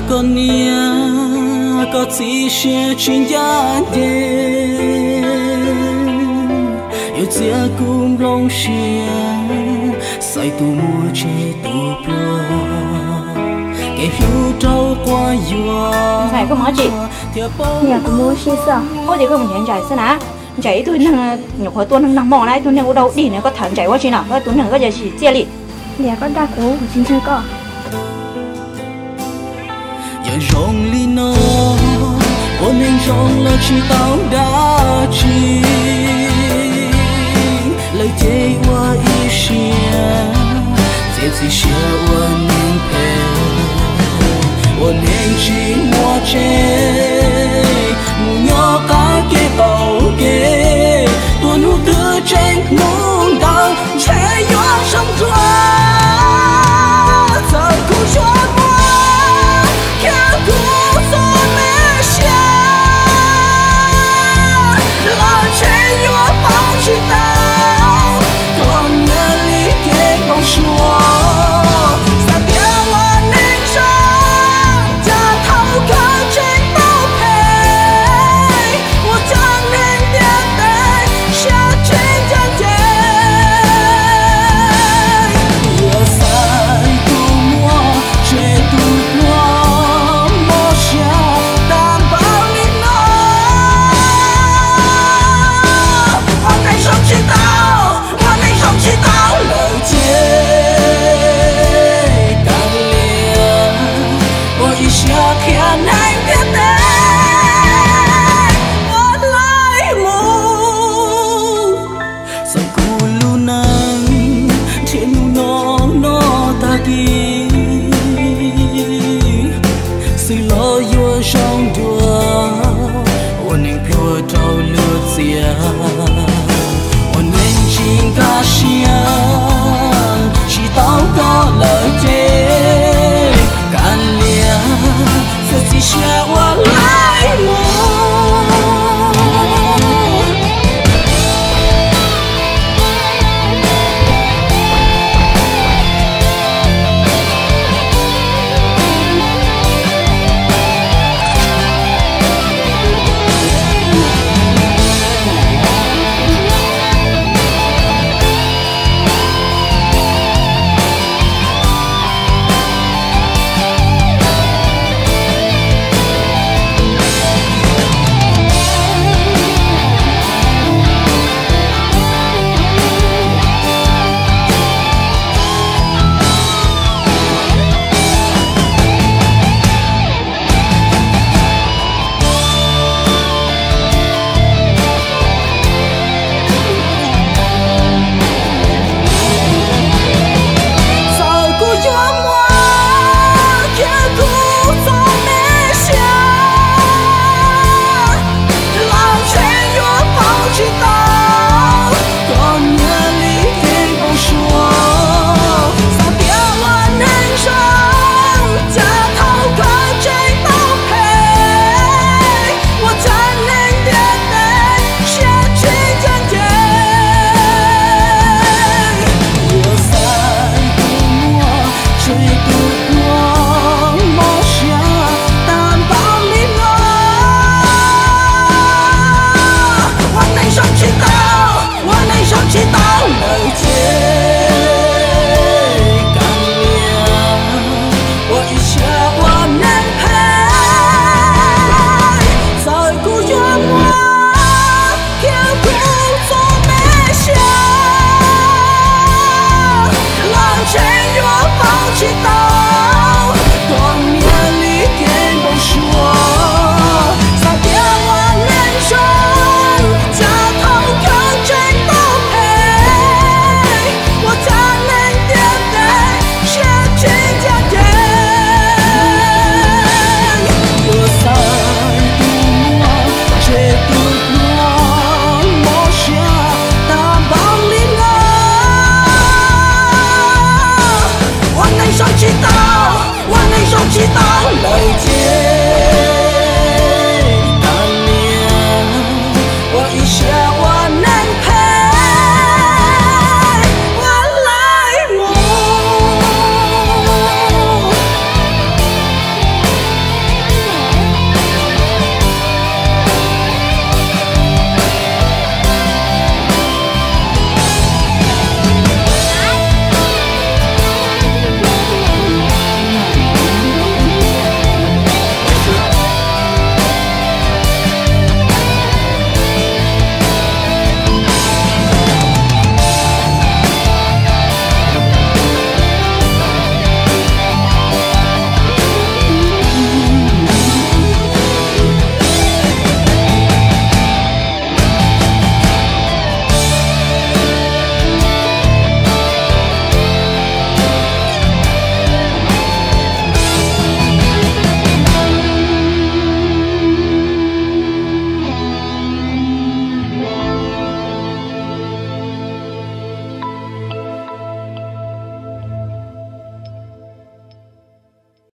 cha con nia có chỉ xe chuyên gia đê yêu chia cùng lòng xe sai tu mua chế tu pro kẻ hiu trâu qua yua phải không hả chị. nhà cũng mua xí sao có gì không nhận giải sao nè chạy tôi năng nhục hồi tôi năng năng mò này tôi năng ở đâu đi nữa có thằng chạy qua chị nào tôi năng có giờ chỉ chia đi nhà con đa cố của chính chơi có giờ rong li nó ôn hình rong là chi tao đã chi lời chê qua y xia thế thì xia qua nên pe ôn hình chỉ mua chê chuyện nó nó ta kia